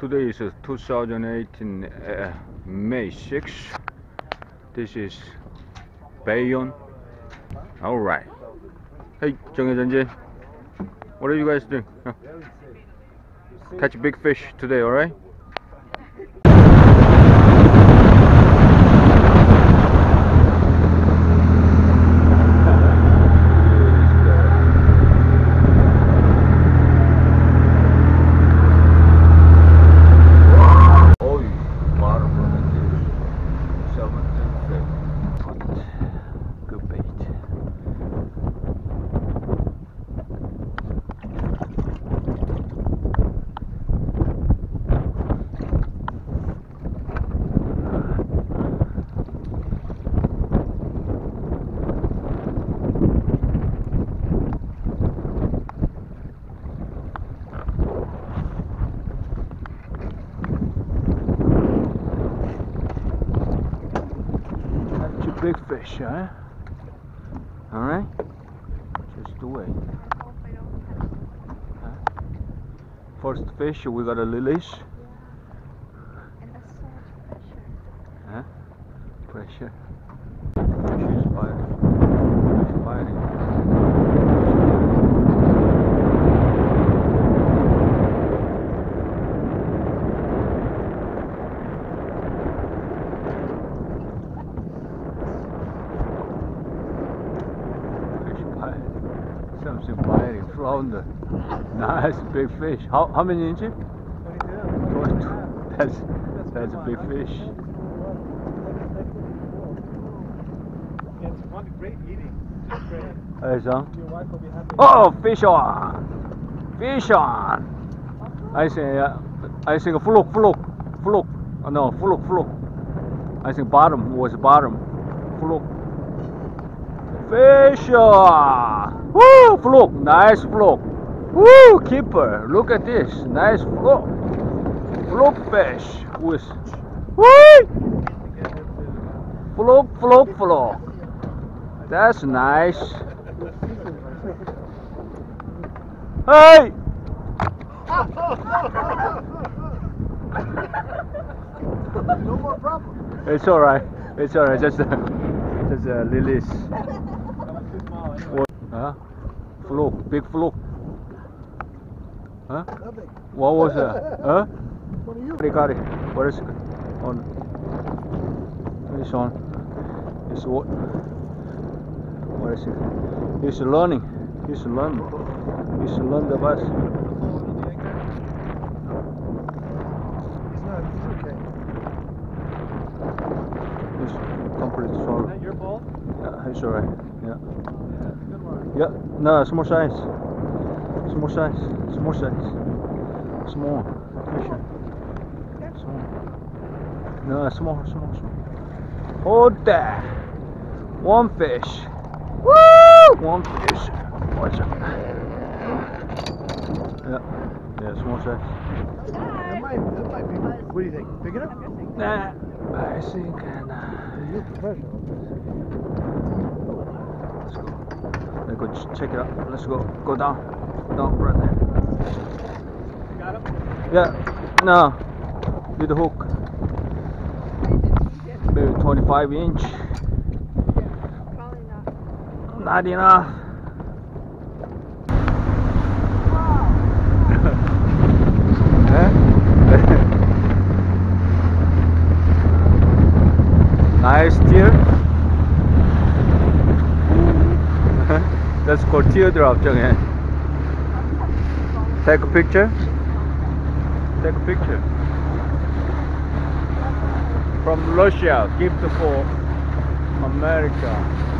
today is 2018 uh, May 6 this is Bayonne. All right. Hey 정해전진 what are you guys doing? Huh? catch big fish today all right? Big fish, huh? Alright? Just do it. First fish, we got a release. Huh? Pressure. She's biting. She's biting. Fish bite. Flounder. Nice big fish. How how many inches? 22. That's that's a big fish. It's one great eating. Just great. Hey, son. Your wife will be happy. Oh, fish on! Fish on! I think, uh, I think fluke, fluke, fluke. Oh, no, fluke, fluke. I think bottom was bottom. Fluke. Fish on! Woo! Fluke, nice fluke. Woo! Uh, keeper, look at this. Nice fluke. Fluke fish with. Woo! Fluke, fluke, fluke. That's nice. Hey! no more problem. It's alright. It's alright. Just just a release. That was too small anyway. What? Huh? Fluke. Big fluke. Huh? Nothing. What was that? Huh? What are you? Got it, got it. What is it? On. It's on. It's what? What is it? He's learning. He's learning. He's learning the best. It's not. He's okay. He's complete Is solid. that your ball? Yeah, it's alright. Yeah. Good one. Yeah, no, small size. Small size. Small size. Small. Fish. Small. No, small, small, small. Hold that. One fish. Woo! One fish. What's up? Yeah. Yeah, small size. That might, that might be. What do you think? Big enough? Nah, I think. Uh, nah. You're professional. Let's go. Let's go check it out. Let's go. Go down. Down right there. Got him? Yeah, no, with the hook. Maybe 25 inch. Probably not. Not enough. nice deer. That's called teardrop, Junghyun. Take a picture. Take a picture. From Russia, gift for America.